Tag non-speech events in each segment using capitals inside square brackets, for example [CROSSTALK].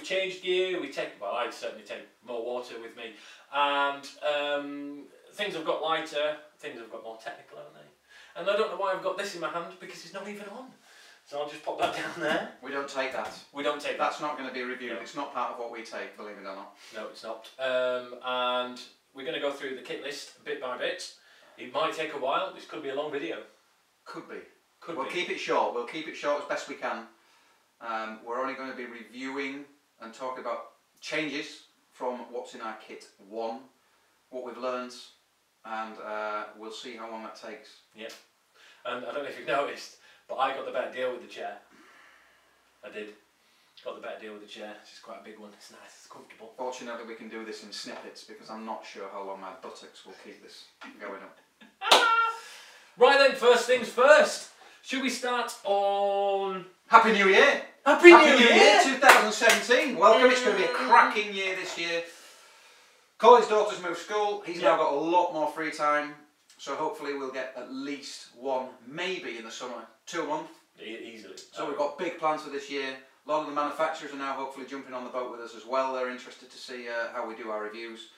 we've changed gear, we take, well, I'd certainly take more water with me, and um, things have got lighter, things have got more technical, haven't they? And I don't know why I've got this in my hand because it's not even on. So I'll just pop that [LAUGHS] down there. We don't take that. We don't take that. That's not going to be reviewed. No. It's not part of what we take, believe it or not. No, it's not. Um, and we're going to go through the kit list bit by bit. It might take a while. This could be a long video. Could be. Could be. we'll be. keep it short. We'll keep it short as best we can. Um, we're only going to be reviewing and talk about changes from what's in our kit one, what we've learned, and uh, we'll see how long that takes. Yeah. And I don't know if you've [LAUGHS] noticed, but I got the better deal with the chair. I did. Got the better deal with the chair. It's quite a big one. It's nice. It's comfortable. Fortunately, we can do this in snippets because I'm not sure how long my buttocks will keep this going up. [LAUGHS] Right then, first things first. Should we start on Happy New Year! Happy, Happy New Year 2017. Welcome. It's going to be a cracking year this year. Colin's daughter's moved school. He's now got a lot more free time. So hopefully we'll get at least one, maybe in the summer, two a month. E- easily. So we've got big plans for this year. A lot of the manufacturers are now hopefully jumping on the boat with us as well. They're interested to see uh, how we do our reviews.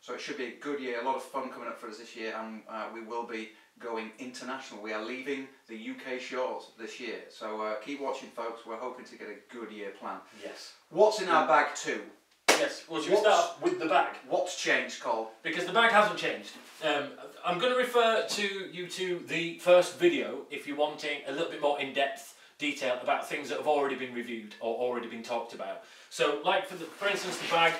So it should be a good year, a lot of fun coming up for us this year, and uh, we will be going international. We are leaving the UK shores this year. So uh, keep watching, folks. We're hoping to get a good year plan. Yes. What's in our bag too? Yes. Well, should we start with the bag? What's changed, Cole? because the bag hasn't changed. Um, I'm going to refer to you to the first video if you're wanting a little bit more in-depth detail about things that have already been reviewed or already been talked about. So, like for the, for instance, the bag,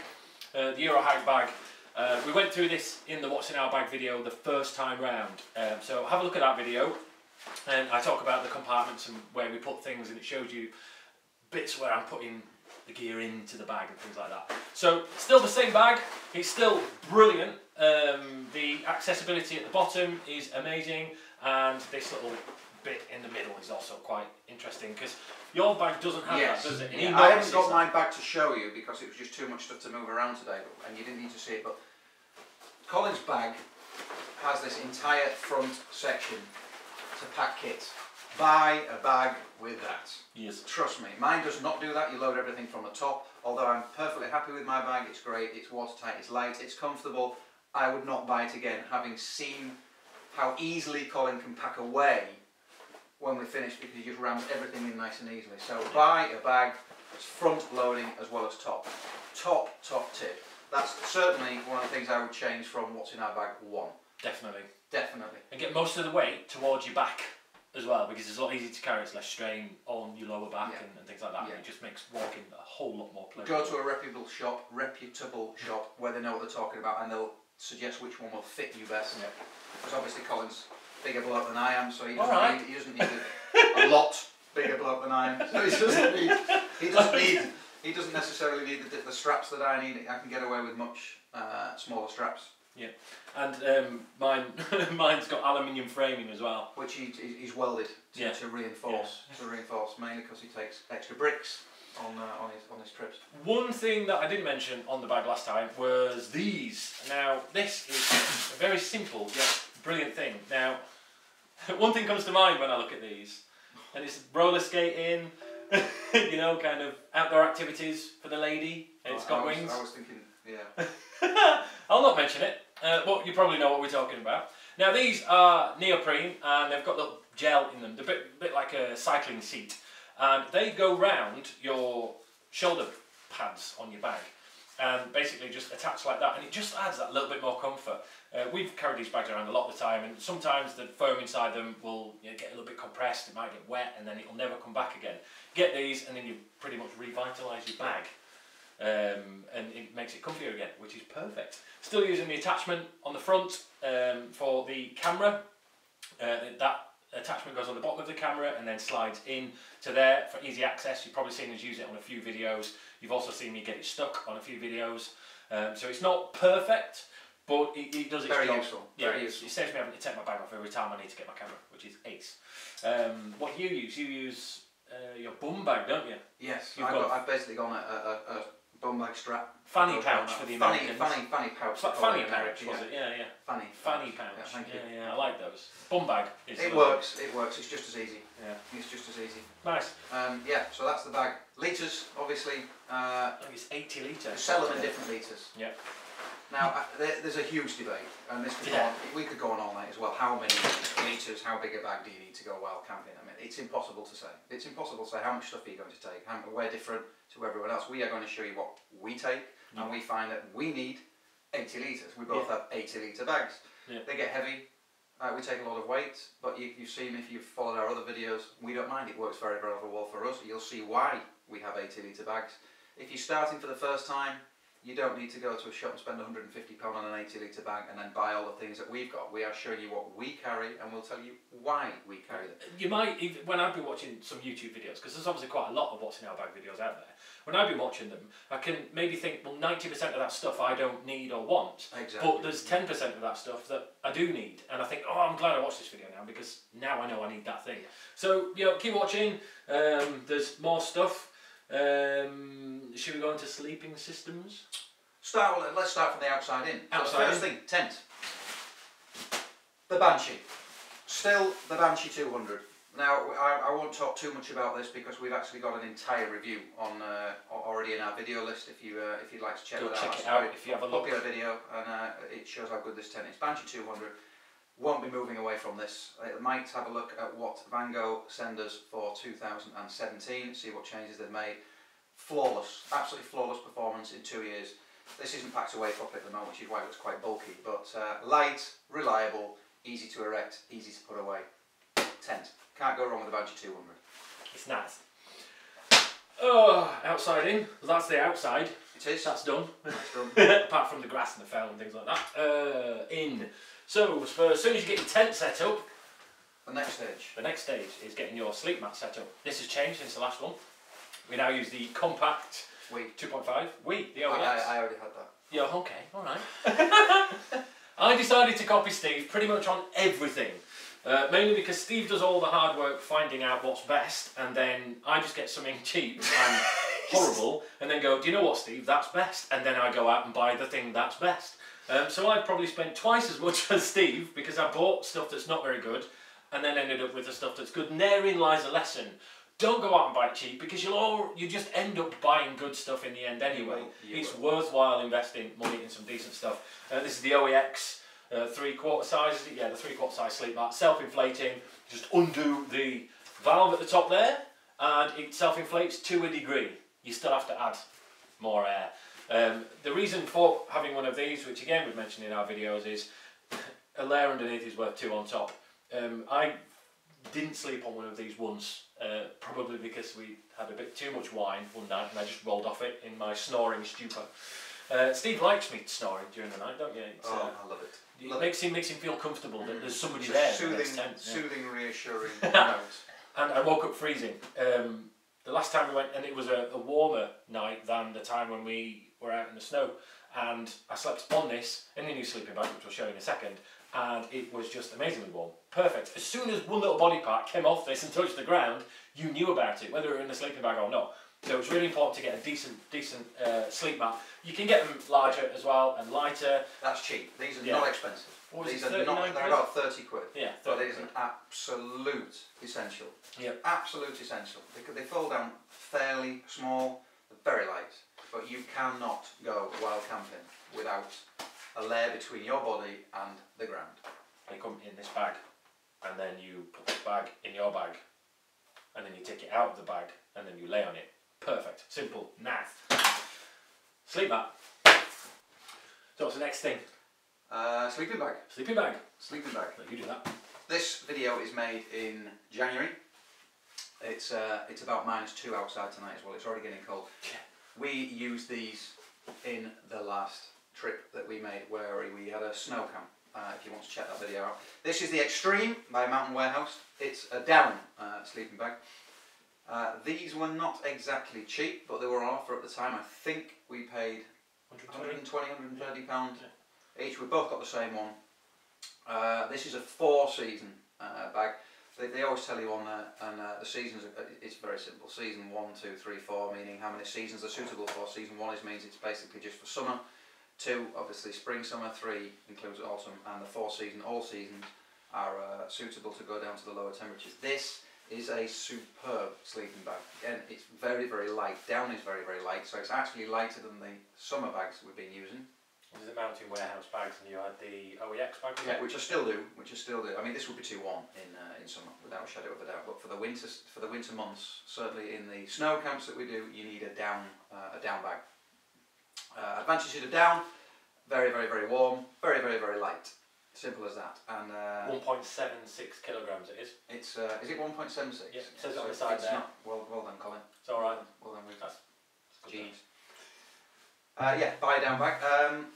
uh, the Eurohike bag. Uh, we went through this in the What's in Our Bag video the first time round. Um, so have a look at that video, and I talk about the compartments and where we put things, and it shows you bits where I'm putting the gear into the bag and things like that. So still the same bag, it's still brilliant. Um, the accessibility at the bottom is amazing and this little bit in the middle is also quite interesting because your bag doesn't have yes. that, does it? And Yeah, I haven't got that. my bag to show you because it was just too much stuff to move around today, but- and you didn't need to see it. But Colin's bag has this entire front section to pack kit. Buy a bag with that. Yes. Trust me, mine does not do that. You load everything from the top. Although I'm perfectly happy with my bag, it's great, it's watertight, it's light, it's comfortable. I would not buy it again, having seen how easily Colin can pack away when we finish because he just rams everything in nice and easily. So buy a bag that's front loading as well as top. Top, top tip. That's certainly one of the things I would change from what's in our bag one. Definitely. Definitely. And get most of the weight towards your back as well because it's a lot easier to carry, it's less strain on your lower back Yeah. and, and things like that. Yeah. It just makes walking a whole lot more pleasurable. Go to a reputable shop, reputable shop where they know what they're talking about and they'll suggest which one will fit you best. Yeah. Because obviously Colin's bigger bloke than I am, so he doesn't right. need he doesn't need a, a lot bigger bloke than I am. [LAUGHS] So he doesn't need he doesn't need he doesn't necessarily need the, the straps that I need. I can get away with much uh, smaller straps, Yeah, And um, mine, [LAUGHS] mine's got aluminium framing as well. which he, he- he's welded to, Yeah. to reinforce to reinforce mainly because he takes extra bricks on uh, on his on his trips. One thing that I didn't mention on the bag last time was these. Now, this is a very simple yet brilliant thing. Now, [LAUGHS] one thing comes to mind when I look at these, and it's roller skating, [LAUGHS] you know, kind of outdoor activities for the lady, and it's I got was, wings. I was thinking, yeah. [LAUGHS] I'll not mention it. Uh, well, you probably know what we're talking about. Now these are neoprene and they've got little gel in them. They're a bit, bit like a cycling seat, and they go round your shoulder pads on your bag. and basically just attach like that, and it just adds that little bit more comfort. Uh, we've carried these bags around a lot of the time, and sometimes the foam inside them will you know, get a little bit compressed, it might get wet, and then it'll never come back again. Get these, and then you pretty much revitalise your bag. Um, and it makes it comfier again, which is perfect. Still using the attachment on the front um, for the camera. Uh, that attachment goes on the bottom of the camera and then slides in to there for easy access. You've probably seen us use it on a few videos. You've also seen me get it stuck on a few videos. Um, so it's not perfect, but it, it does its Very job. useful. Yeah, Very it, useful. it saves me having to take my bag off every time I need to get my camera, which is ace. Um, what do you use? You use uh, your bum bag, don't you? Yes, You've I've, got- got, I've basically gone a, a, a, bum bag strap. Fanny pouch for the that. Americans. Fanny, fanny, fanny pouch. Fa- fanny pouch, was yeah. it? Yeah, yeah. Fanny. Fanny pouch. Yeah, thank you. yeah, yeah, I like those. Bum bag is It works, it works, it's just as easy. Yeah. It's just as easy. Nice. Um, yeah, so that's the bag. Litres, obviously, uh, I think it's 80 litres. sell them in different litres. Yeah. Now, uh, there, there's a huge debate, and this could Yeah. on, we could go on all night as well. How many litres, how big a bag do you need to go wild camping? I mean, it's impossible to say. It's impossible to say how much stuff are you going to take. How, we're different to everyone else. We are going to show you what we take, and we find that we need 80 litres. We both Yeah. have 80 litre bags. They get heavy. Uh, we take a lot of weight, but you, you've seen if you've followed our other videos, we don't mind. It works very, very well for us. You'll see why we have 80 litre bags. If you're starting for the first time, you don't need to go to a shop and spend £150 on an 80 litre bag and then buy all the things that we've got. We are showing you what we carry and we'll tell you why we carry them. You might, even, when I've been watching some YouTube videos, because there's obviously quite a lot of what's in our bag videos out there, when I've been watching them, I can maybe think, well, 90% of that stuff I don't need or want. Exactly. But there's 10% of that stuff that I do need. And I think, oh, I'm glad I watched this video now because now I know I need that thing. So, you know, keep watching. Um, there's more stuff. Um, should we go into sleeping systems? Start. Well, let's start from the outside in. Outside first in. thing, tent. The Banshee. Still the Banshee 200. Now, I, I won't talk too much about this because we've actually got an entire review on uh, already in our video list. If you uh, if you'd like to check Go that check out, it out if you have a look. popular video, and uh, it shows how good this tent is. Banshee 200 won't be moving away from this. It might have a look at what Vango send us for 2017. See what changes they've made. Flawless, absolutely flawless performance in two years. This isn't packed away properly at the moment, which is why it looks quite bulky. But uh, light, reliable, easy to erect, easy to put away. Tent. Can't go wrong with a Banshee 200. It's nice. Oh, outside in. Well, that's the outside. It is. That's done. That's done. [LAUGHS] Apart from the grass and the fell and things like that. Uh, in. So, for, as soon as you get your tent set up, The next stage. the next stage is getting your sleep mat set up. This has changed since the last one. We now use the compact We. 2.5. We, the I, I, I already had that. Yeah, okay, alright. [LAUGHS] I decided to copy Steve pretty much on everything. Uh, mainly because Steve does all the hard work finding out what's best, and then I just get something [LAUGHS] cheap and [LAUGHS] horrible, and then go, Do you know what, Steve? That's best. And then I go out and buy the thing that's best. Um, so I probably spent twice as much [LAUGHS] as Steve because I bought stuff that's not very good, and then ended up with the stuff that's good. And therein lies a lesson. Don't go out and buy cheap because you'll all, you just end up buying good stuff in the end anyway. will, you it's will. worthwhile investing money in some decent stuff. Uh, this is the OEX uh, three quarter size, yeah, the three quarter size sleep mat, self-inflating. Just undo the valve at the top there, and it self-inflates to a degree. You still have to add more air. Um, the reason for having one of these, which again we've mentioned in our videos, is [LAUGHS] a layer underneath is worth two on top. Um, I didn't sleep on one of these once, uh, probably because we had a bit too much wine one night and I just rolled off it in my snoring stupor. Uh, Steve likes me snoring during the night, don't you? It's, Oh, uh, I love it. it Love makes him makes him feel comfortable that there's somebody It's there. in the Soothing, yeah. soothing, reassuring [LAUGHS] note. And I woke up freezing. Um, the last time we went, and it was a, a warmer night than the time when we were out in the snow. And I slept on this in the new sleeping bag, which I'll show you in a second. And it was just amazingly warm. Perfect. As soon as one little body part came off this and touched the ground, you knew about it, whether it were in the sleeping bag or not. So it's really important to get a decent, decent uh, sleep mat. You can get them larger as well and lighter. That's cheap. These are Yeah. not expensive. These it, are not. 39 They're about thirty quid. Yeah, 30 But 30 it is an absolute essential. Yep. Absolute essential. Because they fall down fairly small, they're very light. But you cannot go wild camping without a layer between your body and the ground. They come in this bag, and then you put the bag in your bag, and then you take it out of the bag, and then you lay on it. Perfect. Simple. Nice. Sleep mat. So what's the next thing? Uh, sleeping bag. Sleeping bag. Sleeping bag. You do that. This video is made in January. It's uh, it's about minus two outside tonight as well. It's already getting cold. We used these in the last trip that we made where we had a snow camp. Uh, if you want to check that video out. This is the Extreme by Mountain Warehouse. It's a down uh, sleeping bag. Uh, these were not exactly cheap, but they were on offer at the time. I think we paid 120, 130 pounds each. We both got the same one. Uh, this is a four season uh, bag. They, they always tell you on there, and uh, the seasons, it's very simple. Season one, two, three, four, meaning how many seasons are suitable for. Season one is means it's basically just for summer. Two, obviously spring, summer. Three includes autumn, and the four season, all seasons are uh, suitable to go down to the lower temperatures. This is a superb sleeping bag. Again, it's very, very light. Down is very, very light, so it's actually lighter than the summer bags we've been using. Is the mountain warehouse bags, and you had the OEX bag. Yeah, which I still do. Which I still do. I mean, this would be too warm in uh, in summer, without a shadow of a doubt. But for the winter, for the winter months, certainly in the snow camps that we do, you need a down uh, a down bag. Uh, advantages of down: very, very, very warm, very, very, very light. Simple as that. And uh, 1.76 kilograms it is. it's uh, is it one point seven six? Yeah, it says it on the side it's there. Not, well, well done, Colin. It's alright. Well done, Ruth. That's. Genius. Uh, yeah, buy a down bag. Um,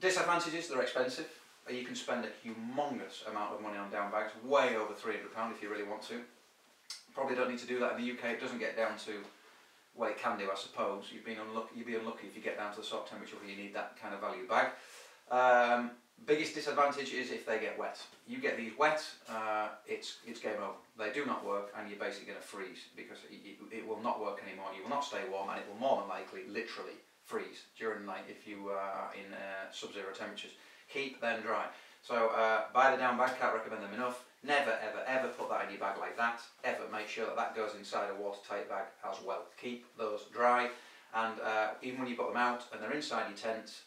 disadvantages, they're expensive. You can spend a humongous amount of money on down bags, way over £300 if you really want to. Probably don't need to do that in the UK. It doesn't get down to, well, it can do, I suppose. You've been unlucky, you'd be unlucky if you get down to the of temperature where you need that kind of value bag. Um, biggest disadvantage is if they get wet. You get these wet, uh, it's it's game over. They do not work, and you're basically going to freeze because it, it, will not work anymore. You will not stay warm, and it will more than likely, literally, freeze during the night if you are in uh, sub-zero temperatures. Keep them dry. So uh, buy the down bag. Can't recommend them enough. Never, ever, ever put that in your bag like that. Ever make sure that that goes inside a watertight bag as well. Keep those dry, and uh, even when you've got them out and they're inside your tent,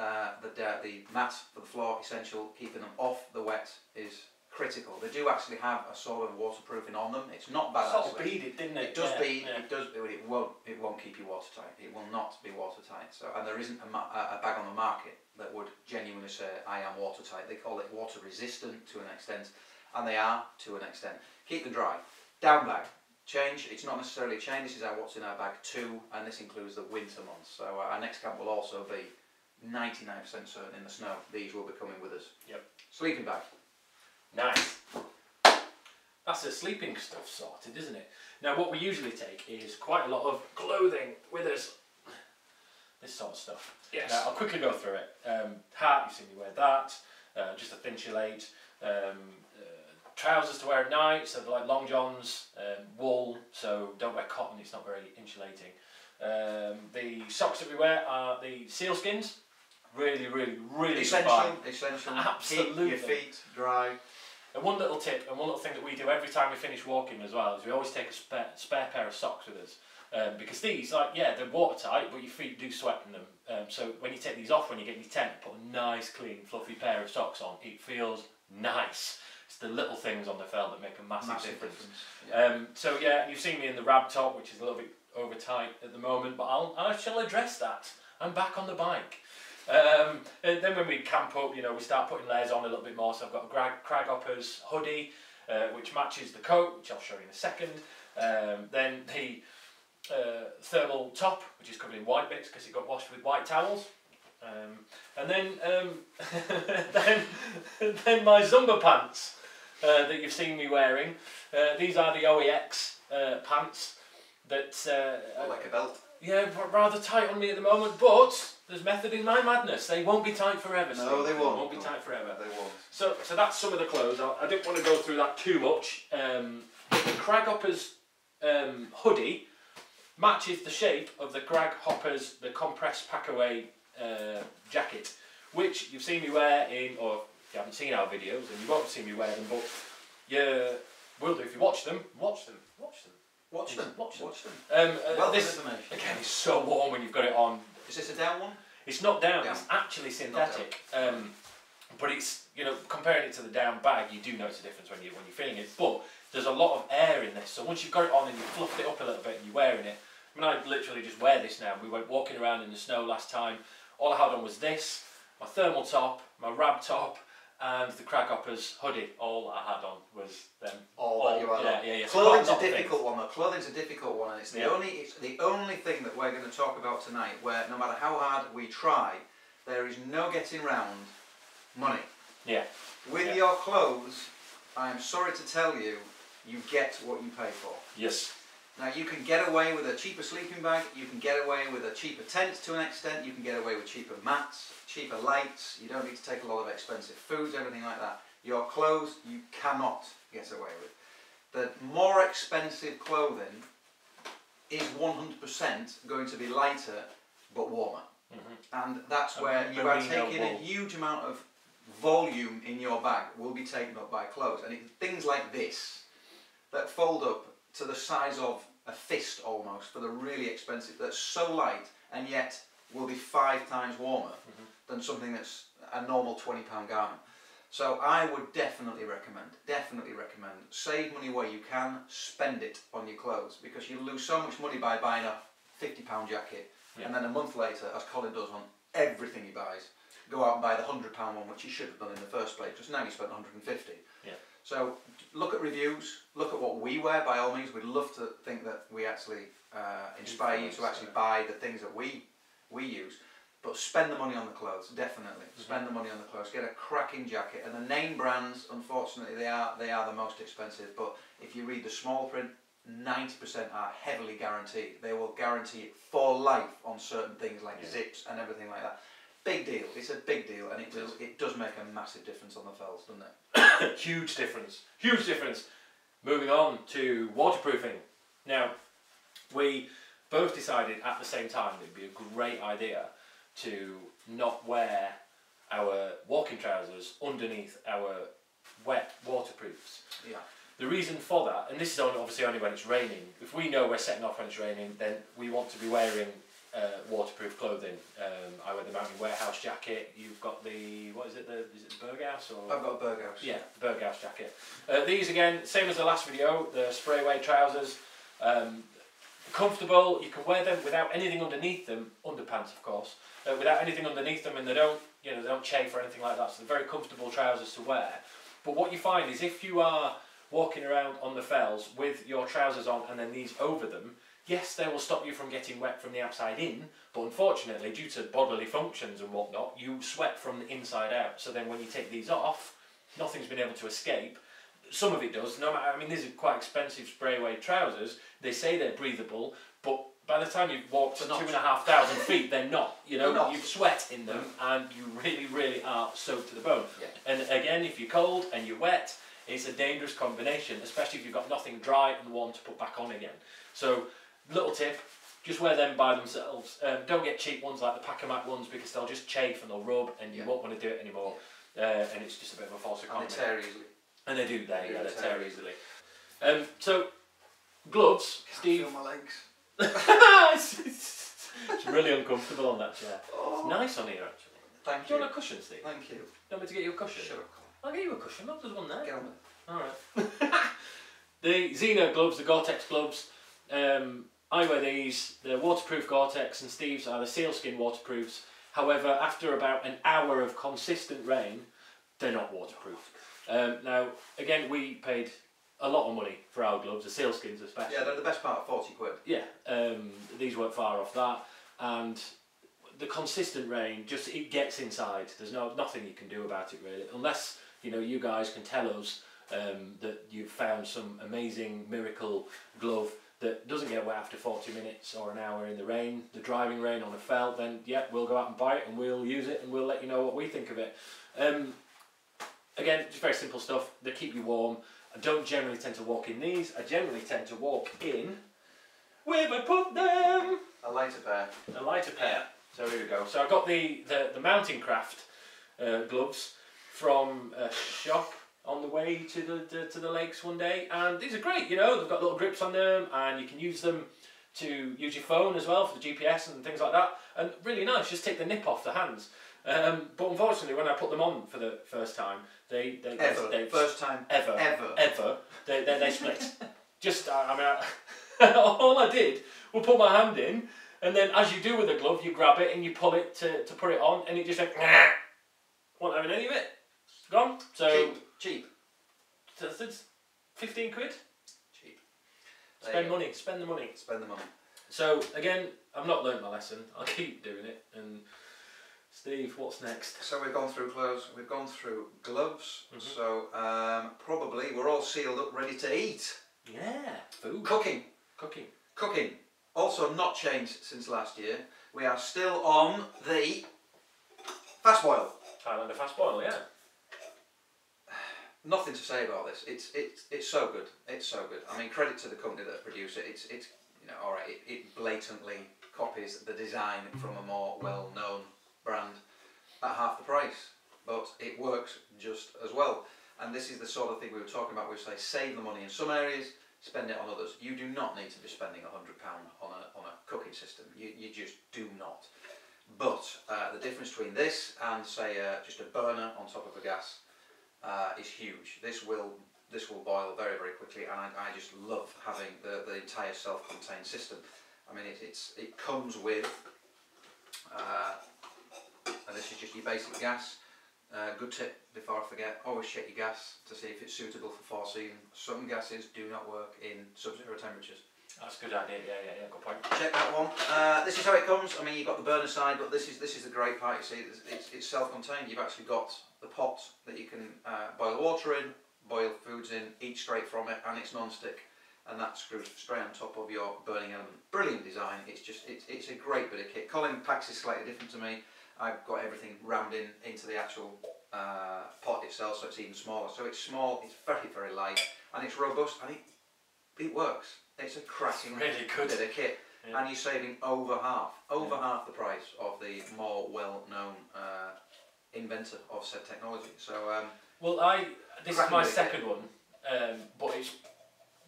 uh, the, da- the mat for the floor essential. Keeping them off the wet is critical. They do actually have a sort of waterproofing on them. It's not bad. Sort of actually. beaded, didn't it? It does yeah, bead. yeah. It does. It won't. It won't keep you watertight. It will not be watertight. So, and there isn't a, ma- a bag on the market that would genuinely say I am watertight. They call it water resistant to an extent, and they are to an extent. Keep them dry. Down bag. Change. It's not necessarily a chain. This is our what's in our bag two, and this includes the winter months. So uh, our next camp will also be 99% certain in the snow. These will be coming with us. Yep. Sleeping bag. Nice. That's the sleeping stuff sorted, isn't it? Now, what we usually take is quite a lot of clothing with us. This sort of stuff. Yes. Now, I'll quickly go through it. Um, hat, you've seen me wear that. Uh, just a thin chelate. Um, uh, trousers to wear at night, so they're like long johns. Um, wool, so don't wear cotton, it's not very insulating. Um, the socks that we wear are the SealSkinz. Really, really, really good Essential. buy. Essential. Absolutely. Keep your feet dry. And one little tip, and one little thing that we do every time we finish walking as well, is we always take a spare, spare pair of socks with us. Um, because these, like, yeah, they're watertight, but your feet do sweat in them. Um, so when you take these off, when you get in your tent, put a nice, clean, fluffy pair of socks on. It feels nice. It's the little things on the felt that make a massive, Massive difference. difference. Yeah. Um, so yeah, you've seen me in the Rab top, which is a little bit over tight at the moment, but I'll, I shall address that. I'm back on the bike. Um, and then when we camp up, you know, we start putting layers on a little bit more. So I've got a Crag, Craghoppers hoodie, uh, which matches the coat, which I'll show you in a second. Um, then the uh, thermal top, which is covered in white bits because it got washed with white towels. Um, and then, um, [LAUGHS] then, [LAUGHS] then my Zumba pants uh, that you've seen me wearing. Uh, these are the OEX uh, pants that uh, like a belt. Yeah, rather tight on me at the moment, but there's method in my madness. They won't be tight forever. No, they won't. won't be tight forever. They won't. So, so that's some of the clothes. I, I didn't want to go through that too much. Um, the Craghoppers um, hoodie matches the shape of the Craghoppers, the compressed packaway uh, jacket, which you've seen me wear in, or if you haven't seen our videos, and you won't see me wear them, but you will do if you watch them. Watch them. Watch them. Watch them. Watch them. Watch them. Um, uh, Well, this again is so warm when you've got it on. Is this a down one? It's not down. Down. It's actually synthetic. Um, but it's you know comparing it to the down bag, you do notice a difference when you when you're feeling it. But there's a lot of air in this, so once you've got it on and you've fluffed it up a little bit and you're wearing it. I mean, I literally just wear this now. We went walking around in the snow last time. all I had on was this, my thermal top, my Rab top, and the Craghoppers hoodie. All I had on was them. all that you are. Yeah, yeah, yeah. Clothing's a difficult one though. Clothing's a difficult one, and it's the Yeah. only it's the only thing that we're going to talk about tonight. Where no matter how hard we try, there is no getting round money. Yeah. With Yeah. your clothes, I am sorry to tell you, you get what you pay for. Yes. Now you can get away with a cheaper sleeping bag, you can get away with a cheaper tent to an extent, you can get away with cheaper mats, cheaper lights, you don't need to take a lot of expensive foods, everything like that. Your clothes you cannot get away with. The more expensive clothing is 100% going to be lighter but warmer. And that's where you are taking a huge amount of volume in your bag will be taken up by clothes. And it, things like this that fold up to the size of a fist almost for the really expensive, that's so light and yet will be five times warmer mm-hmm. than something that's a normal £20 garment. So I would definitely recommend, definitely recommend, save money where you can, spend it on your clothes because you lose so much money by buying a £50 jacket and then a month later, as Colin does on everything he buys, go out and buy the £100 one which he should have done in the first place because now you spent 150 Yeah. So look at reviews, look at what we wear by all means. We'd love to think that we actually uh, inspire you to actually buy the things that we we use. But spend the money on the clothes, definitely. Spend the money on the clothes. Get a cracking jacket. And the name brands, unfortunately, they are they are the most expensive. But if you read the small print, ninety percent are heavily guaranteed. They will guarantee it for life on certain things like Yeah. zips and everything like that. Big deal. It's a big deal, and it does it does make a massive difference on the fells, doesn't it? [COUGHS] huge difference. Huge difference. Moving on to waterproofing. Now, we both decided at the same time that it'd be a great idea to not wear our walking trousers underneath our wet waterproofs. Yeah. The reason for that, and this is obviously only when it's raining, if we know we're setting off when it's raining, then we want to be wearing uh, waterproof clothing. Um, I wear the Mountain Warehouse jacket, you've got the, what is it, the, is it the Berghaus? Or? I've got a Berghaus. Yeah, the Berghaus jacket. Uh, these again, same as the last video, the spray away trousers. Um, comfortable, you can wear them without anything underneath them, underpants of course, uh, without anything underneath them and they don't, you know, they don't chafe or anything like that, so they're very comfortable trousers to wear. But what you find is if you are walking around on the fells with your trousers on and then these over them, yes, they will stop you from getting wet from the outside in, but unfortunately, due to bodily functions and whatnot, you sweat from the inside out. So then when you take these off, nothing's been able to escape. Some of it does. No matter. I mean, these are quite expensive spray away trousers. They say they're breathable, but by the time you've walked two and a half thousand feet, they're not. You know, not. you sweat in them, and you really, really are soaked to the bone. Yeah. And again, if you're cold and you're wet, it's a dangerous combination, especially if you've got nothing dry and warm to put back on again. So, little tip, just wear them by themselves. Um, don't get cheap ones like the Pacamac ones because they'll just chafe and they'll rub and you Yeah. won't want to do it anymore. Uh, and it's just a bit of a false And economy. they tear easily. And they do, they, They yeah, they tear. tear easily. Um, so, gloves, Steve. Feel my legs. it's, [LAUGHS] it's really uncomfortable on that chair. It's Oh, nice on here actually. thank Do you. you want a cushion, Steve? Thank you. Do you want me to get you a cushion? Shut up, I'll get you a cushion. Look, there's one there. Colin. Get on with it. All right. [LAUGHS] the Xena gloves, the Gore-Tex gloves. Um, I wear these. They're waterproof Gore-Tex, and Steve's are the sealskin waterproofs. However, after about an hour of consistent rain, they're not waterproof. Um, now, again, we paid a lot of money for our gloves, the SealSkinz especially. Yeah, they're the best part of 40 quid. Yeah, um, these weren't far off that, and the consistent rain just it gets inside. There's no nothing you can do about it really, unless you know you guys can tell us um, that you've found some amazing miracle glove that doesn't get wet after 40 minutes or an hour in the rain, the driving rain on a felt. Then yeah, we'll go out and buy it and we'll use it and we'll let you know what we think of it. Um, again, just very simple stuff. They keep you warm. I don't generally tend to walk in these. I generally tend to walk in where I put them? A lighter pair. A lighter pair. So here we go. So I got the, the, the Mountain Craft uh, gloves from a shop on the way to the, the to the lakes one day, and these are great. You know, they've got little grips on them, and you can use them to use your phone as well for the GPS and things like that. And really nice. Just take the nip off the hands. Um, but unfortunately, when I put them on for the first time, they they Ever. they, First time. ever Ever. ever they they, they split. [LAUGHS] Just I, mean, I, [LAUGHS] all I did was put my hand in, And then, as you do with a glove, you grab it and you pull it to, to put it on, and it just "Nah." won't having any of it. Gone. So, cheap, cheap, that's 15 quid. cheap. There Spend you go. money, spend the money. Spend the money. So, again, I've not learnt my lesson. I'll keep doing it. And, Steve, what's next? So we've gone through clothes, we've gone through gloves. Mhm. So um, probably we're all sealed up, ready to eat. Yeah, food. Cooking, Cooking. cooking. Also not changed since last year. We are still on the fast boil. Highlander fast boil, yeah. Nothing to say about this. It's it's it's so good. It's so good. I mean, credit to the company that produced it. It's it's you know all right. It, it blatantly copies the design from a more well-known brand at half the price, but it works just as well. And this is the sort of thing we were talking about. We say save the money in some areas, spend it on others. You do not need to be spending hundred pound on a on a cooking system. You you just do not. But uh, the difference between this and say uh, just a burner on top of a gas uh, is huge. This will this will boil very very quickly, and I, I just love having the, the entire self-contained system. I mean, it, it's it comes with, uh, and this is just your basic gas. Uh, good tip before I forget: always check your gas to see if it's suitable for four season. Some gases do not work in sub-zero temperatures. That's a good idea, yeah, yeah, yeah, good point. Check that one. Uh, this is how it comes. I mean, you've got the burner side, but this is this is the great part. You see, it's, it's, it's self-contained. You've actually got the pot that you can uh, boil water in, boil foods in, eat straight from it, and it's non-stick, and that screws straight on top of your burning element. Brilliant design. It's just it's, it's a great bit of kit. Colin packs is slightly different to me. I've got everything rammed in into the actual uh, pot itself, so it's even smaller. So it's small, it's very very light, and it's robust, and it it works. It's a cracking really good. bit of kit, Yeah. and you're saving over half, over half the price of the more well-known uh, inventor of said technology. So um, Well, I this is my second one, um, but it's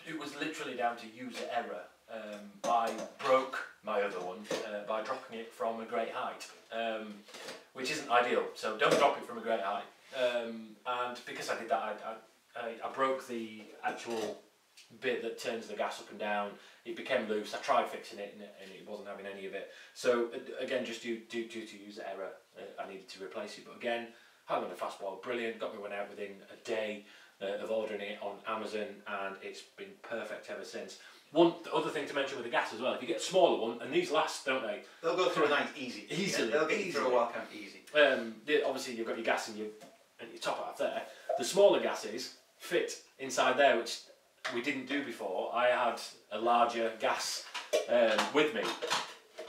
it was literally down to user error. Um, I broke my other one uh, by dropping it from a great height, um, which isn't ideal. So don't drop it from a great height. Um, and because I did that, I, I, I, I broke the actual bit that turns the gas up and down. It became loose. I tried fixing it and it, and it wasn't having any of it. So again, just due, due, due to user error, uh, I needed to replace it. But again, Highlander Fastboil, brilliant. Got me one out within a day uh, of ordering it on Amazon, and it's been perfect ever since. One other thing to mention with the gas as well, if you get a smaller one, and these last, don't they? they'll go through a night easy. [LAUGHS] Easily, Yeah, they'll get you through a easily. wild camp easy. Um, obviously, you've got your gas and your, and your top half there. The smaller gases fit inside there, which we didn't do before. I had a larger gas um, with me.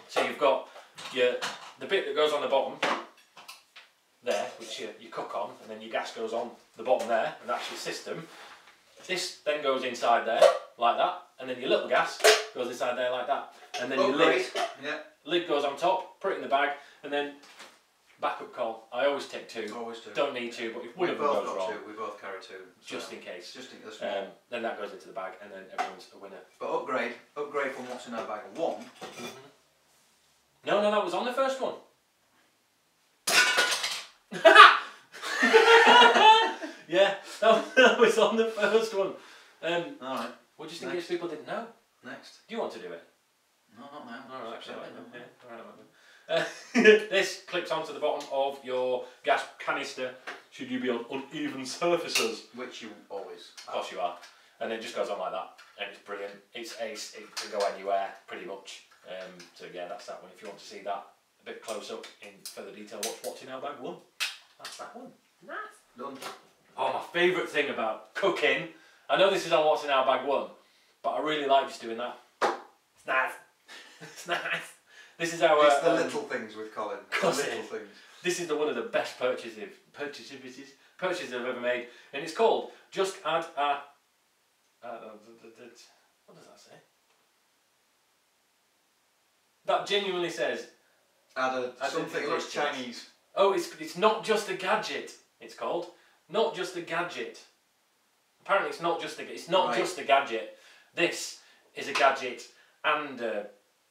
So you've got your the bit that goes on the bottom there, which you, you cook on, and then your gas goes on the bottom there, and that's your system. This then goes inside there, like that, and then your little gas goes inside there like that. And then your lid. Yeah, lid goes on top, put it in the bag, and then backup call. I always take two. always do. Don't need to, but if we one of them both goes wrong, two. We both carry two. just in case, just in small. um, then that goes into the bag, and then everyone's a winner. but upgrade, upgrade from what's in our bag of one. No, no, that was on the first one. [LAUGHS] yeah, that, [LAUGHS] that was on the first one. Um, All right. what do you think Nice. if people didn't know? Next. Do you want to do it? No, not now. All right, all right, yeah, all right, all right. Uh, [LAUGHS] this clips onto the bottom of your gas canister should you be on uneven surfaces. Which you always. Of course you are. And it just goes on like that. And it's brilliant. It's ace. It can go anywhere pretty much. Um, so yeah, that's that one. If you want to see that a bit close up in further detail, watch What's in Our Bag 1. That's that one. Nice. Done. Oh, my favourite thing about cooking. I know this is on What's in Our Bag 1, but I really like just doing that. It's nice. [LAUGHS] it's nice. This is our. It's the um, little things with Colin. The little things. This is the one of the best purchases purchases purchases I've ever made, and it's called Just Add a. Uh, what does that say? That genuinely says, Add a, Add something that looks Chinese. oh, it's it's not just a gadget. It's called not just a gadget. Apparently, it's not just a it's not Right. just a gadget. This is a gadget and uh,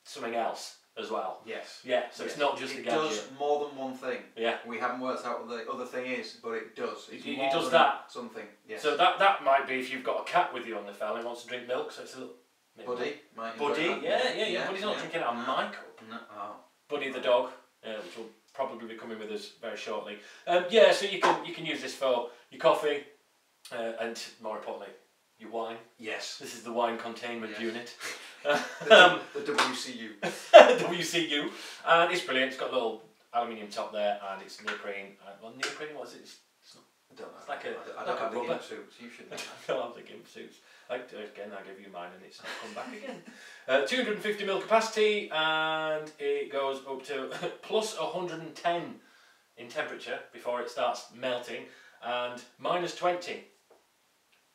something else as well. Yes. Yeah, so it's not just it a gadget. It does more than one thing. Yeah. We haven't worked out what the other thing is, but it does. It's It- it does that. Something. Yes. So that that might be if you've got a cat with you on the fell and wants to drink milk. So it's a little Buddy, might Buddy, that. yeah, yeah, yeah. Buddy's not yeah. drinking out of my cup. No, oh. Buddy the dog, uh, which will probably be coming with us very shortly. Um, yeah, so you can you can use this for your coffee, uh, and more importantly, your wine. Yes. This is the wine containment Yes. unit. [LAUGHS] The, the [LAUGHS] WCU. WCU, and it's brilliant. It's got a little aluminium top there, and it's neoprene. Uh, well, neoprene was it? It's, it's not I don't know. It's like a- I don't, I like don't a rubber. gimp suits. You should know. [LAUGHS] I don't have the gimp suits. I, again, I give you mine and it's not come back again. Uh, 250 ml capacity and it goes up to plus 110 in temperature before it starts melting and minus 20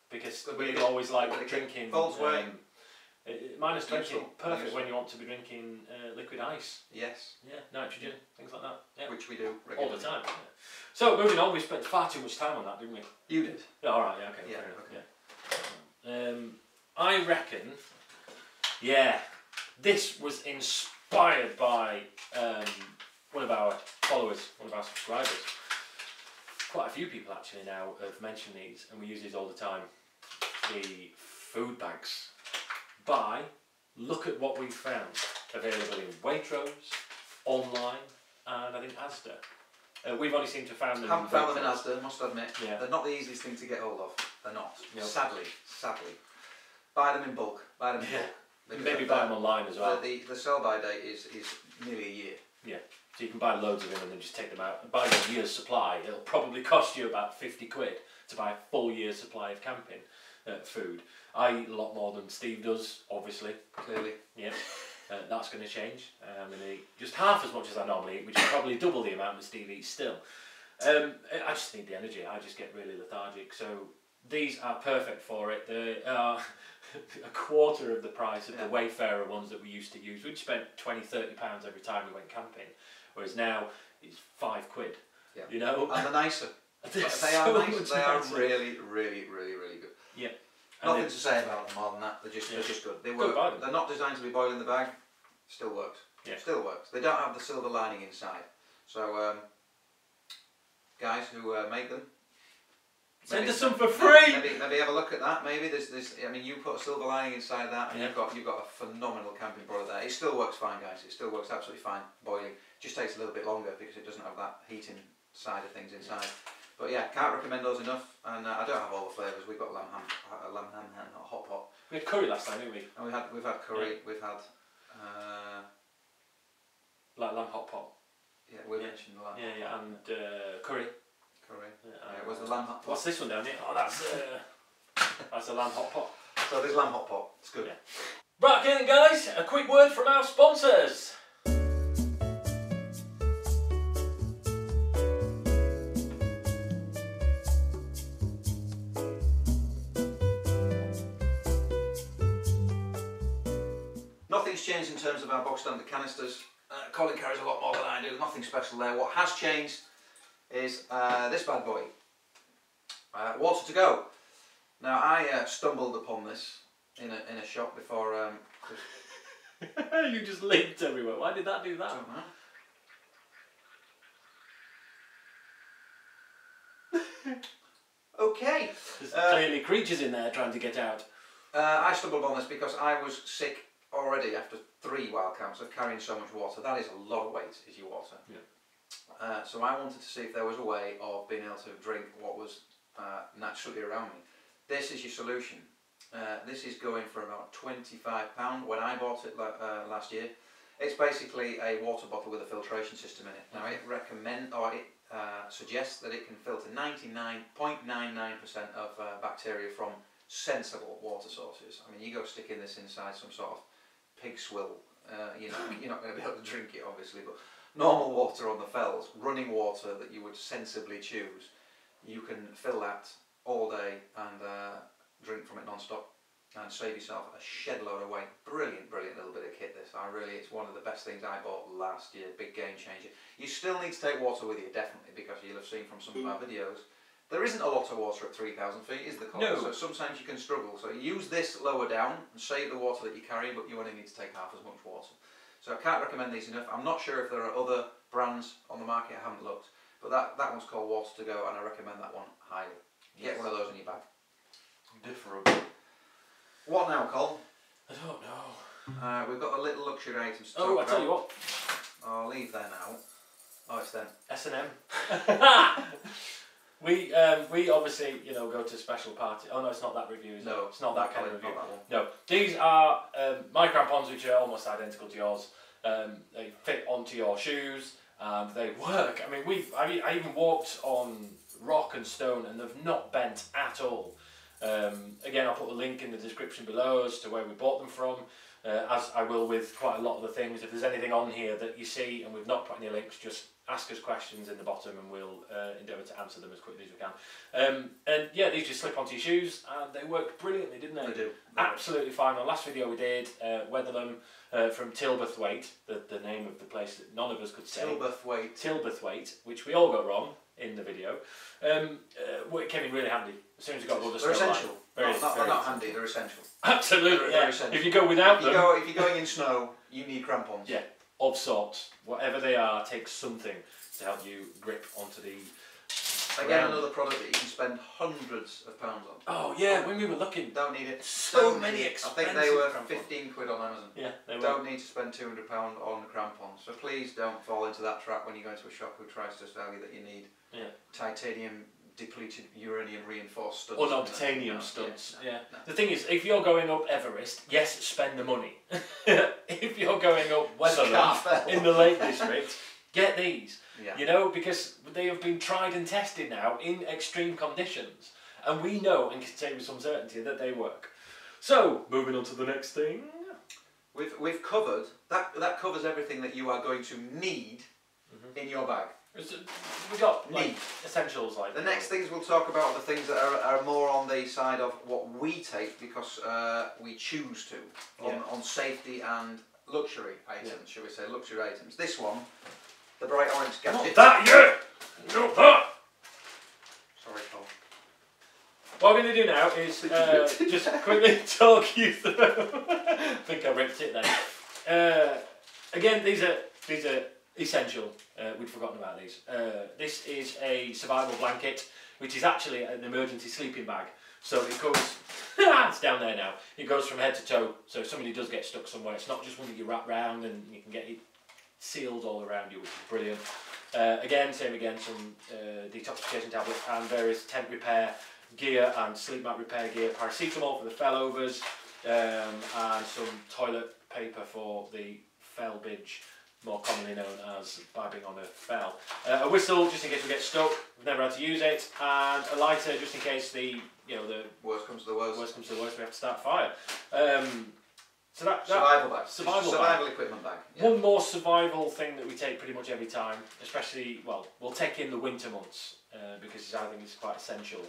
because we it. always like Good with it. drinking. Folds away. um, minus 20, Useful. perfect Useful. when you want to be drinking uh, liquid ice. Yes, Yeah, nitrogen, things like that. Yeah, which we do all the time. yeah. So moving on, we spent far too much time on that, didn't we? You did. Yeah, all right. Yeah. Okay. Yeah, okay. yeah. Um, I reckon. Yeah, this was inspired by um, one of our followers, one of our subscribers. Quite a few people actually now have mentioned these, and we use these all the time. The food bags. By look at what we've found available in Waitrose, online, and I think Asda. Uh, we've only seemed to have found them. Haven't found them in. Asda, must admit. Yeah. They're not the easiest thing to get hold of. They're not. Sadly, sadly. Buy them in bulk. Buy them in Yeah. bulk. Maybe buy them online as well. The, the, the sell by date is, is nearly a year. So you can buy loads of them and then just take them out. And buy a year's supply. It'll probably cost you about 50 quid to buy a full year's supply of camping uh, food. I eat a lot more than Steve does, obviously. Clearly. Yeah. Uh, that's going to change. I'm going to eat just half as much as I normally eat, which is probably double the amount that Steve eats still. Um, I just need the energy. I just get really lethargic. So these are perfect for it. They are [LAUGHS] a quarter of the price of Yeah. the Wayfayrer ones that we used to use. We'd spent 20, 30 pounds every time we went camping, whereas now it's five quid. Yeah. You know? And they're nicer. [LAUGHS] They so are nice. They are nicer. really, really, really, really good. And Nothing to say about them more than that. They're just, Yeah. they're just good. They Good work. them. They're not designed to be boiled in the bag. Still works. Yeah. Still works. They don't have the silver lining inside. So, um, guys who uh, make them, Send maybe- us some for free! Maybe, maybe have a look at that. Maybe there's this. I mean, you put a silver lining inside that, and Yeah. you've got you've got a phenomenal camping product there. It still works fine, guys. It still works absolutely fine. Boiling just takes a little bit longer because it doesn't have that heating side of things inside. But yeah, can't recommend those enough. And uh, I don't have all the flavours. We've got lamb ham, uh, lamb ham, hot pot, We had curry last time, didn't we? and we had we've had curry. We've had uh, Like lamb hot pot. yeah, we Yeah. mentioned the lamb Yeah, yeah, and uh, curry. curry. Yeah, Yeah, and- was the lamb hot pot? What's this one down here? Oh, that's uh, [LAUGHS] that's a lamb hot pot. So there's lamb hot pot. It's good. Right, then, guys. A quick word from our sponsors. Nothing's changed in terms of our box standard canisters. Uh, Colin carries a lot more than I do. Nothing special there. What has changed is uh, this bad boy. Uh, water to go. Now I uh, stumbled upon this in a in a shop before. Um, [LAUGHS] you just linked everywhere. Why did that do that? don't know. [LAUGHS] okay. There's Uh, clearly creatures in there trying to get out. Uh, I stumbled on this because I was sick already after three wild camps of carrying so much water. That is a lot of weight, is your water. Yeah. Uh, so I wanted to see if there was a way of being able to drink what was uh, naturally around me. This is your solution. Uh, this is going for about £25 when I bought it uh, last year. It's basically a water bottle with a filtration system in it. Now it recommend or it uh, suggests that it can filter 99.99% of uh, bacteria from sensible water sources. I mean, you go sticking this inside some sort of pig swill, uh, you know, [LAUGHS] you're not going to be able to drink it, obviously. But normal water on the fells, running water that you would sensibly choose, you can fill that all day and drink from it non-stop and save yourself a shed load of weight. Brilliant, brilliant little bit of kit. This, I really, it's one of the best things I bought last year. Big game changer. You still need to take water with you, definitely, because you'll have seen from some of our videos. There isn't a lot of water at 3,000 feet, is the call? No. So sometimes you can struggle. So use this lower down and save the water that you carry, but you only need to take half as much water. So I can't recommend these enough. I'm not sure if there are other brands on the market. I haven't looked, but that that one's called Water to Go, and I recommend that one highly. Get one of those in your bag. Different. What now, Cole? I don't Uh, we've got a little luxury items to Oh, I tell you what, I'll leave them out. Oh, it's them. S and M. [LAUGHS] We um, we obviously you know go to special party. Oh no, it's not that review. Is No, it? it's not that kind of review. No, these are um, my crampons, which are almost identical to yours. Um, they fit onto your shoes and they work. I mean, we've I, I even walked on rock and stone and they've not bent at all. Um, again, I'll put a link in the description below as to where we bought them from. Uh, as I will with quite a lot of the things. If there's anything on here that you see and we've not put any links, just ask us questions in the bottom and we'll uh, endeavour to answer them as quickly as we can. Um, and yeah, these just slip onto your shoes and they work brilliantly, didn't they? They do. Absolutely fine. The last video we did, uh, Wetherlam uh, from Tilberthwaite, the, the name of the place that none of us could say. Tilberthwaite. Tilberthwaite, which we all got wrong in the video. Um, uh, what came in really handy as soon as you got above the They're line. essential. Very- not, not, very they're not handy, they're essential. [LAUGHS] Absolutely, They're yeah. essential. If you go without If, you them, go, if you're going in snow, you need crampons. Yeah. of sorts, whatever they are, take something to help you grip onto the. Again, ground. another product that you can spend hundreds of pounds on. Oh yeah, when we were looking, Don't need it. So Don't many it. I think they were crampons. 15 quid on Amazon. yeah, they were. Don't need to spend £200 on crampons. So please don't fall into that trap when you go into a shop who tries to sell you that you need Yeah. titanium depleted uranium reinforced studs. Unobtainium No, studs. yeah, Yeah. no. The thing is, if you're going up Everest, yes, spend the money. [LAUGHS] if you're going up Wetherlam in the Lake District, [LAUGHS] get these. Yeah. You know, because they have been tried and tested now in extreme conditions, and we know and can say with some certainty that they work. So, moving on to the next thing. We've, we've covered, that, that covers everything that you are going to need Mm-hmm. in your bag. We got like essentials like The next things we'll talk about are the things that are, are more on the side of what we take because uh, we choose to on, Yeah. on safety and luxury items, Yeah. shall we say, luxury items. This one, the bright orange Not gadget. that yet. Not that. Sorry, Paul. What we're going to do now is uh, just quickly [LAUGHS] talk you through. [LAUGHS] I think I ripped it then. Uh, again, these are these are essential. Uh, we'd forgotten about these. Uh, this is a survival blanket, which is actually an emergency sleeping bag. So it goes. [LAUGHS] it's down there now. It goes from head to toe. So if somebody does get stuck somewhere, it's not just one that you wrap round and you can get it sealed all around you, which is brilliant. Uh, again, same again, some uh, detoxification tablets and various tent repair gear and sleep mat repair gear, paracetamol for the failovers, um, and some toilet paper for the fell bidge, more commonly known as bibbing on a bell. Uh, a whistle just in case we get stuck, we've never had to use it, and a lighter just in case the you know the Worst comes to the worst. worst comes to the worst, we have to start fire. Um, so that, that Survival bag. Survival Survival equipment bag. Yeah. one more survival thing that we take pretty much every time, especially, well, we'll take in the winter months uh, because I think it's quite essential,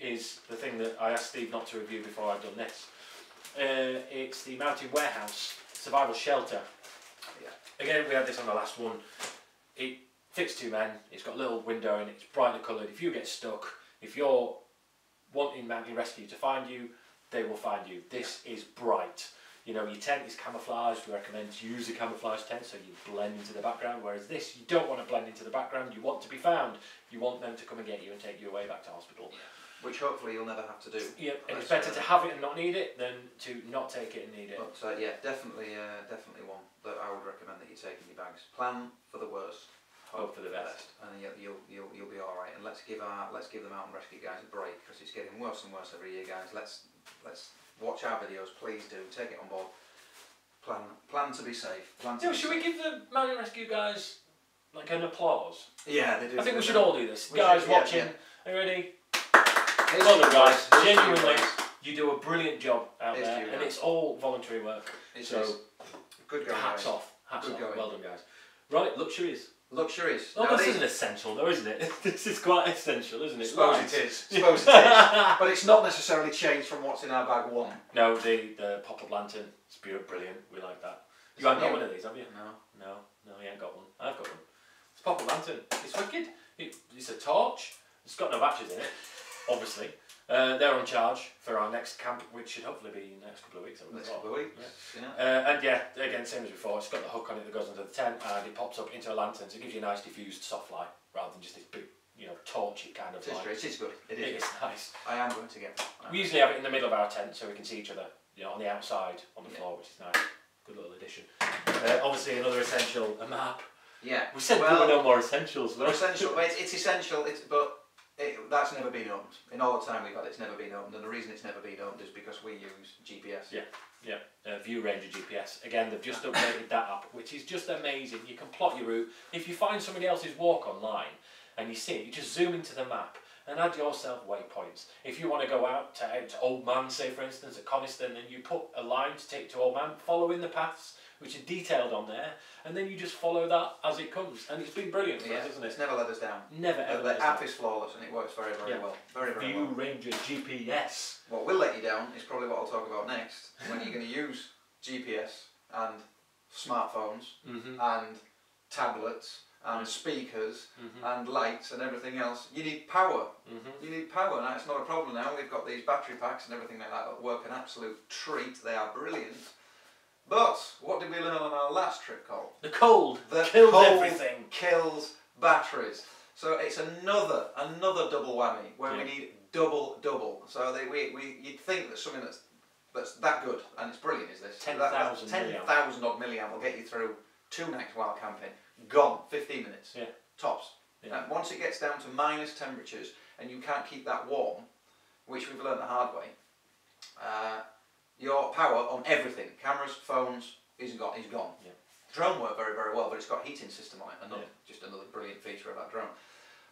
is the thing that I asked Steve not to review before I've done this. Uh, it's the Mountain Warehouse Survival Shelter. Yeah. Again, we had this on the last one. It fits two men, it's got a little window in it, it's brightly coloured. If you get stuck, if you're wanting Mountain Rescue to find you, they will find you. This is bright. You know, your tent is camouflaged. We recommend to use a camouflage tent so you blend into the background. Whereas this, you don't want to blend into the background. You want to be found. You want them to come and get you and take you away back to hospital. Which hopefully you'll never have to do. Yep. And it's better to have it and not need it than to not take it and need it. But uh, yeah, definitely, uh, definitely one that I would recommend that you take in your bags. Plan for the worst, Hope for the best. and then you'll, you'll, you'll, be all right. And let's give our let's give the mountain rescue guys a break because it's getting worse and worse every year, guys. Let's let's watch our videos, please do. Take it on board. Plan plan to be safe. Plan to Yeah, should we give the Mountain Rescue guys like an applause? Yeah, they do. I think we should all do this. Guys should, yeah, watching, yeah. are you ready? Here's Well done, guys. Here's to you Genuinely, you do a brilliant job out there, and it's all voluntary work. It's so good going. hats guys. off, hats Good off. going. Well done, guys. Right, luxuries. Luxuries. Oh, Now this isn't essential though, isn't it? [LAUGHS] this is quite essential, isn't it? Suppose Lights. it is. [LAUGHS] Suppose it is. But it's not necessarily changed from what's in our bag one. No, the the pop up lantern. It's brilliant. We like that. Is You haven't got one of these, have you? No. No, no, you ain't got one. I've got one. It's pop up lantern. It's wicked. It, it's a torch. It's got no batteries in it, obviously. Uh, they're on charge for our next camp, which should hopefully be in the next couple of weeks. I would Next couple of weeks. Yeah. Uh, and yeah, again, same as before, it's got the hook on it that goes under the tent and it pops up into a lantern, so it gives you a nice diffused soft light rather than just this big, you know, torchy kind of It is, light. it is good. It It is. is nice. I am going to get one. We usually have it in the middle of our tent so we can see each other, you know, on the outside, on the Yeah. floor, which is nice. good little addition. Uh, obviously, another essential, a map. Yeah. We said Well- there were no more essentials. But- essential. It's, it's essential. It's but it, that's never been opened. In all the time we've had, it's never been opened, and the reason it's never been opened is because we use GPS. Yeah. Yeah, uh, ViewRanger GPS. Again, they've just updated that app, which is just amazing. You can plot your route. If you find somebody else's walk online and you see it, you just zoom into the map and add yourself waypoints. If you want to go out to, to Old Man, say for instance, at Coniston, and you put a line to take to Old Man, following the paths, which are detailed on there, and then you just follow that as it comes. And it's been brilliant for Yeah, us, isn't it's never let us down. Never The, ever. the us app down. is flawless and it works very, very Yeah. well. Very, very View well. Ranger GPS. What will let you down is probably what I'll talk about next. when you're going to use GPS and smartphones Mm-hmm. and tablets and Yeah. speakers Mm-hmm. and lights and everything else, you need power. Mm-hmm. You need power. Now it's not a problem now. We've got these battery packs and everything like that that work an absolute treat. They are brilliant. But what did we learn on our last trip, Cole? The cold The kills cold everything. kills batteries. So it's another another double whammy where Yeah. we need double double. So they, we, we you'd think that something that's that's that good and it's brilliant is this. 10,000 ten milliamp. thousand odd milliamp will get you through two nights while camping. Gone. Fifteen minutes. Yeah. Tops. Yeah. And once it gets down to minus temperatures and you can't keep that warm, which we've learned the hard way, uh, your power on everything, cameras, phones, is gone. Is gone. Yeah. Drone work very very well, but it's got a heating system on it. Another, just another brilliant feature of that drone.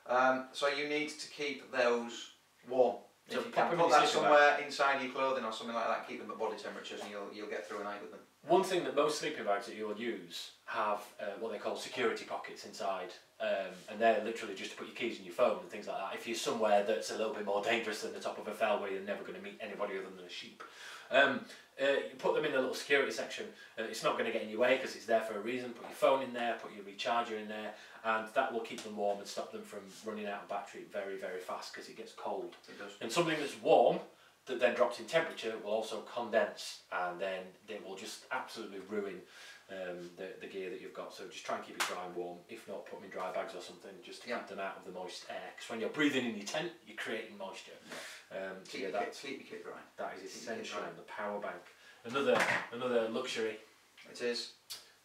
Um, so you need to keep those warm. So if you pop can put that somewhere inside your clothing or something like that, keep them at body temperatures, and you'll you'll get through a night with them. One thing that most sleeping bags that you'll use have uh, what they call security pockets inside, um, and they're literally just to put your keys and your phone and things like that. If you're somewhere that's a little bit more dangerous than the top of a fell where you're never going to meet anybody other than a sheep, um, uh, you put them in the little security section. Uh, it's not going to get in your way because it's there for a reason. Put your phone in there, put your recharger in there, and that will keep them warm and stop them from running out of battery very, very fast because it gets cold. It does. And something that's warm that then drops in temperature will also condense and then it will just absolutely ruin um, the, the gear that you've got. So just try and keep it dry and warm. If not, put them in dry bags or something just to Yeah. keep them out of the moist air. Because when you're breathing in your tent, you're creating moisture. Um, so yeah, your that, kit, keep your kit dry. that is keep your kit essential. The power bank. Another another luxury. It is.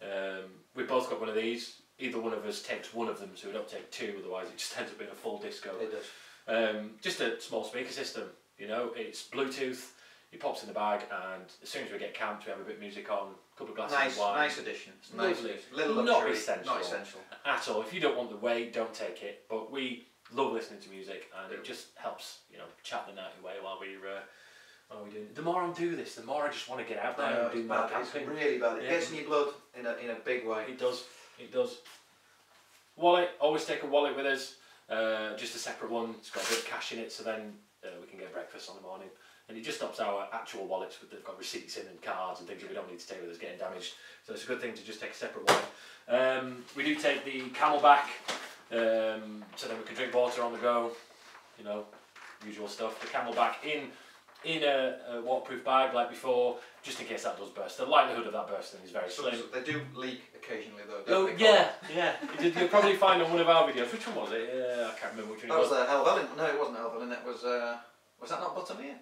Um, we've both got one of these. Either one of us takes one of them, so we don't take two. Otherwise, it just [LAUGHS] ends up being a full disco. It does. Um, just a small speaker system, you know, it's Bluetooth, it pops in the bag, and as soon as we get camped, we have a bit of music on, a couple of glasses Nice, of wine. nice addition. Nice Lovely. Little Not luxury. essential. Not essential. At all. If you don't want the weight, don't take it. But we love listening to music, and it just helps, you know, chat the night away while we're. uh, while we do. The more I do this, the more I just want to get out there and do my bad. It's camping. really bad. It Yeah. gets in your blood in a, in a big way. It does. It does. Wallet. Always take a wallet with us. Uh, just a separate one. It's got a bit of cash in it, so then uh, we can get breakfast on the morning. And it just stops our actual wallets they've got receipts in and cards and things that we don't need to take with us getting damaged. So it's a good thing to just take a separate wallet. Um, we do take the CamelBak, um, so then we can drink water on the go. You know, usual stuff. The CamelBak in in a, a waterproof bag like before, just in case that does burst. The likelihood of that bursting is very slim. so they do leak occasionally though. Oh Don't they, yeah, yeah. You- You'll probably find on one of our videos. Which one was it? Yeah, I can't remember which one That it was was. uh, Helvellyn. No, it wasn't Helvellyn. It was. Uh, was that not Buttermere?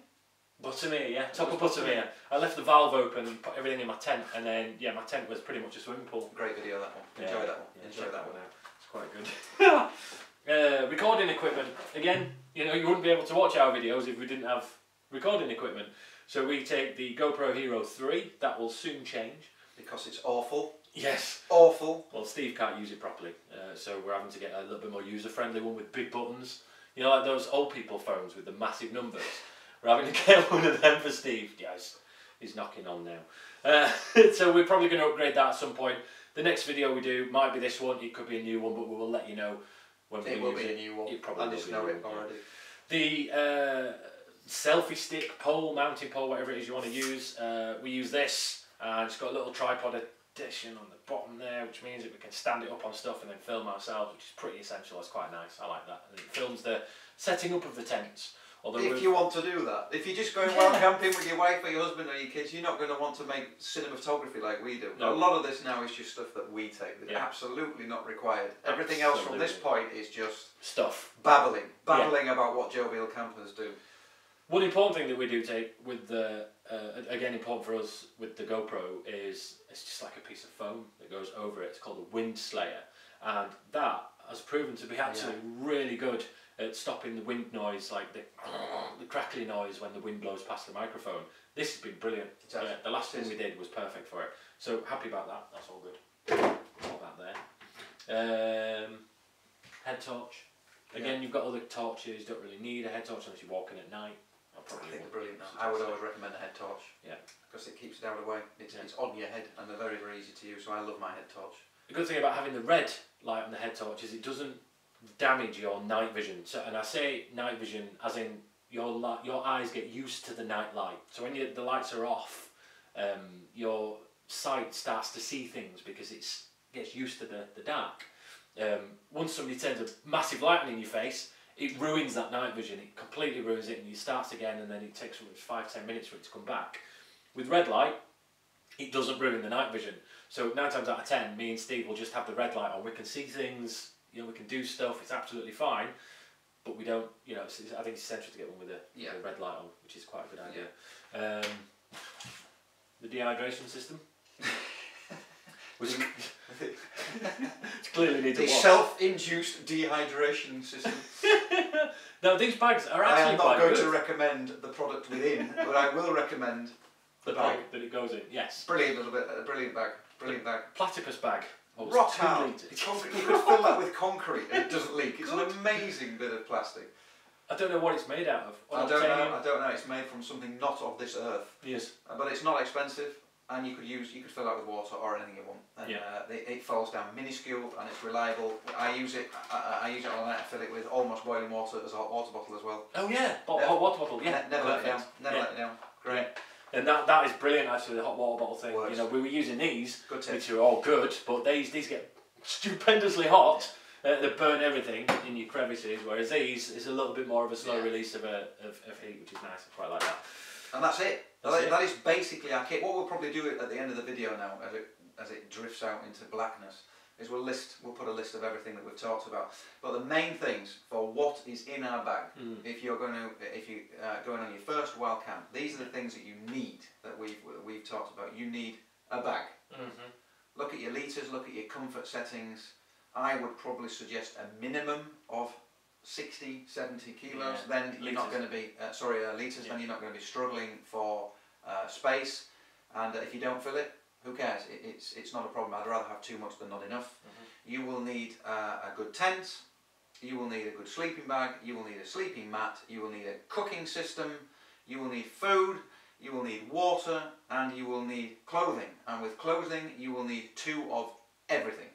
Buttermere, yeah. Top of was Buttermere. I left the valve open and put everything in my tent, and then yeah, my tent was pretty much a swimming pool. Great video that one. Yeah, Enjoy that one. yeah, Enjoy that one. out. It's quite good. [LAUGHS] uh, recording equipment. Again, you know, you wouldn't be able to watch our videos if we didn't have recording equipment. So we take the GoPro Hero 3. That will soon change. Because it's awful. Yes. Awful. Well, Steve can't use it properly, uh, so we're having to get a little bit more user-friendly one with big buttons. You know, like those old people phones with the massive numbers. We're having to [LAUGHS] get one of them for Steve. Yeah, he's, knocking on now. Uh, [LAUGHS] so we're probably going to upgrade that at some point. The next video we do might be this one. It could be a new one, but we will let you know when we It will use be a new one. It probably I will just be know it already. The uh, selfie stick pole, mounting pole, whatever it is you want to use, uh, we use this, and it's got a little tripod addition on the bottom there, which means that we can stand it up on stuff and then film ourselves, which is pretty essential. It's quite nice. I like that. And it films the setting up of the tents. Although If we've- you want to do that, if you're just going wild camping with your wife or your husband or your kids, you're not going to want to make cinematography like we do. No. A lot of this now is just stuff that we take. That's Yeah. absolutely not required. Everything else from this point is just stuff. babbling, babbling about what jovial campers do. One important thing that we do take with the uh, again important for us with the GoPro is it's just like a piece of foam that goes over it. It's called a wind slayer, and that has proven to be actually really good at stopping the wind noise, like the the crackly noise when the wind blows past the microphone. This has been brilliant. Yeah, the last thing we did was perfect for it. So happy about that. That's all good. All that there. Um, head torch. Again, you've got other torches. You Don't really need a head torch unless you're walking at night. I I probably think they're brilliant. suggest I would always recommend a head torch. Yeah. Because it keeps it out of the way. It's, Yeah. it's on your head and they're very, very easy to use. So I love my head torch. The good thing about having the red light on the head torch is it doesn't damage your night vision. So, and I say night vision as in your li- your eyes get used to the night light. So when you, the lights are off, um, your sight starts to see things because it gets used to the, the dark. Um, once somebody turns a massive light on in your face, it ruins that night vision. It completely ruins it, and it starts again, and then it takes five ten minutes for it to come back. With red light, it doesn't ruin the night vision. So nine times out of ten, me and Steve will just have the red light on. We can see things, you know, we can do stuff. It's absolutely fine, but we don't, you know. It's, it's- I think it's essential to get one with a, Yeah. with a red light on, which is quite a good idea. Um, the dehydration system. [LAUGHS] Which [LAUGHS] [LAUGHS] it's clearly needs The self-induced dehydration system. Now these bags are actually I am not going good. to recommend the product within, but I will recommend the the bag. that it goes in. Yes, Brilliant little bit, a brilliant bag, brilliant bag. platypus bag. Oh, it's Rock hard. Concrete, you could fill that with concrete and it doesn't leak. It's an amazing bit of plastic. I don't know what it's made out of. I don't know. I don't know. It's made from something not of this earth, Yes. Uh, but it's not expensive, and you could use you could fill that with water or anything you want. And, Yeah. uh, it, it falls down minuscule and it's reliable. I use it. I, I use it all night. I fill it with almost boiling water as a hot water bottle as well. Oh yeah, Yeah. hot water bottle. Yeah, Ne- never let it down. Never Yeah. let it down. Great. And that, that is brilliant actually. The hot water bottle thing. Works. You know, we were using these, which are all good, but these these get stupendously hot. Uh, they burn everything in your crevices, whereas these is a little bit more of a slow Yeah. release of, a, of, of heat, which is nice. I quite like that. And that's it. That's That- it. that is basically our kit. What we'll probably do at the end of the video now, as it as it drifts out into blackness, is we'll list we'll put a list of everything that we've talked about. But the main things for what is in our bag, Mm. if you're going to if you uh, going on your first wild camp, these are the things that you need that we've we've talked about. You need a bag. Mm-hmm. Look at your litres. Look at your comfort settings. I would probably suggest a minimum of 60, 70 kilos. Yeah, Then you're not going to be uh, sorry uh, litres. Yeah. Then you're not going to be struggling for uh, space. And uh, if you don't fill it, who cares? It, it's it's not a problem. I'd rather have too much than not enough. Mm-hmm. You will need uh, a good tent. You will need a good sleeping bag. You will need a sleeping mat. You will need a cooking system. You will need food. You will need water, and you will need clothing. And with clothing, you will need two of everything.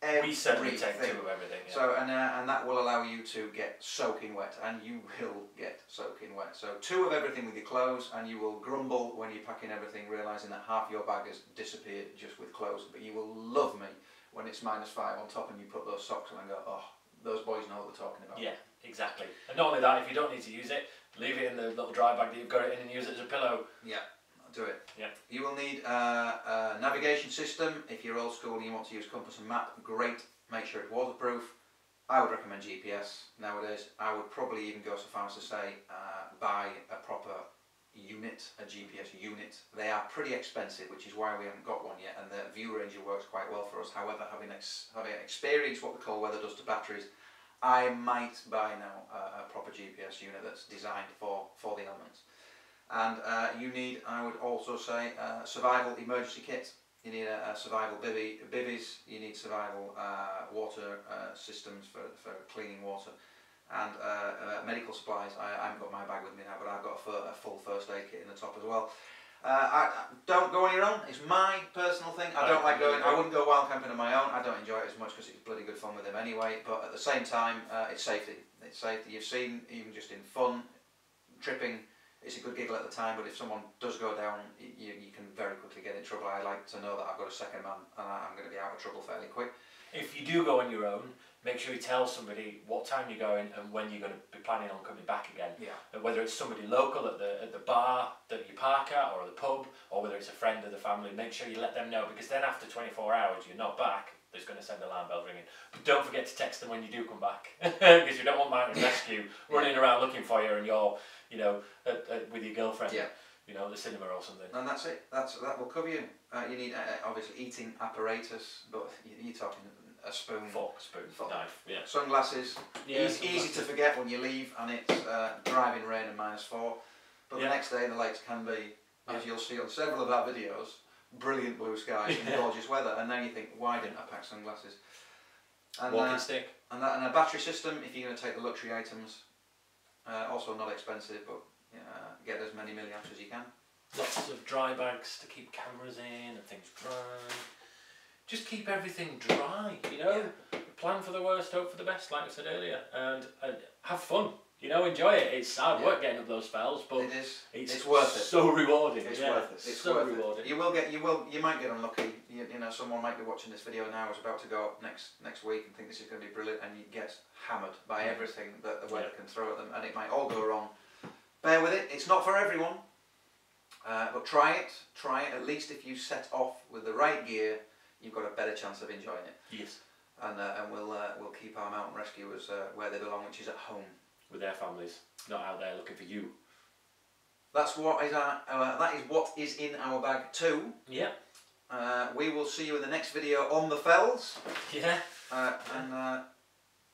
Mm-hmm. We certainly take Everything. two of everything. Yeah. So and uh, and that will allow you to get soaking wet, and you will get soaking wet. So two of everything with your clothes, and you will grumble when you're packing everything, realizing that half your bag has disappeared just with clothes. But you will love me when it's minus five on top, and you put those socks on and go, oh, those boys know what we're talking about. Yeah, exactly. And not only that, if you don't need to use it, leave it in the little dry bag that you've got it in and use it as a pillow. Yeah, do it. Yeah. You will need uh, a navigation system. If you're old school and you want to use compass and map, great. Make sure it's waterproof. I would recommend GPS nowadays. I would probably even go so far as to say uh, buy a proper unit, a GPS unit. They are pretty expensive, which is why we haven't got one yet. And the ViewRanger works quite well for us. However, having ex- having experienced what the cold weather does to batteries, I might buy now a, a proper GPS unit that's designed for for the elements. And uh, you need, I would also say, uh, survival emergency kit. You need a, a survival bivvy, bivvies. You need survival uh, water uh, systems for, for cleaning water, and medical supplies. I, I haven't got my bag with me now, but I've got a, a full first aid kit in the top as well. Uh, I, I- don't go on your own. It's my personal thing. I I don't like going. I wouldn't go wild camping on my own. I don't enjoy it as much because it's bloody good fun with them anyway. But at the same time, uh, it's safety. It's safety. You've seen even just in fun, tripping. It's a good giggle at the time, but if someone does go down, you, you can very quickly get in trouble. I like to know that I've got a second man and I'm going to be out of trouble fairly quick. If you do go on your own, make sure you tell somebody what time you're going and when you're going to be planning on coming back again. Yeah. And whether it's somebody local at the at the bar that you park at or the pub, or whether it's a friend of the family, make sure you let them know because then after 24 hours you're not back. that's going to send the alarm bells ringing. But don't forget to text them when you do come back, [LAUGHS] because you don't want mountain rescue running around looking for you and you're, you know, at, at, with your girlfriend. Yeah. You know, the cinema or something. And that's it. That's that will cover you. Uh, you need uh, obviously eating apparatus, but you- you're talking a spoon, Fork, spoon, Fork. knife. Yeah. sunglasses. Yeah. easy, easy to forget when you leave and it's uh, driving rain and minus four. But Yeah. the next day the lakes can be, as you'll see on several of our videos, brilliant blue skies and [LAUGHS] gorgeous weather. And then you think, why didn't I pack sunglasses? And, Walking uh, stick. and, that, and a battery system if you're going to take the luxury items. Uh, also not expensive, but uh, get as many milliamps as you can. Lots of dry bags to keep cameras in and things dry. Just keep everything dry, you know. Plan for the worst, hope for the best, like I said earlier, and, and have fun. You know, enjoy it. It's hard Yeah. work getting up those fells, but it is. it's, it's worth it. So rewarding. It's yeah. worth it. It's so worth rewarding. it. You will get. You will. You might get unlucky. You, you know, someone might be watching this video now. Is about to go up next next week and think this is going to be brilliant, and you get hammered by Yeah. everything that the weather can throw at them, and it might all go wrong. Bear with it. It's not for everyone, uh, but try it. Try it. At least if you set off with the right gear, you've got a better chance of enjoying it. Yes, And uh, and we'll uh, we'll keep our mountain rescuers uh, where they belong, which is at home. With their families, not out there looking for you. That's what is our. Uh, that is what is in our bag too. Yeah. Uh, we will see you in the next video on the fells, Yeah. uh, and uh,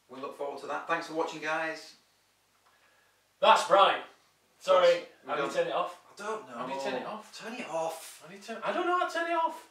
we look forward to that. Thanks for watching, guys. That's right. Sorry, That's- how do you turn it off? I don't know. How do you turn it off? Turn it off. How do you turn? I don't know how to turn it off.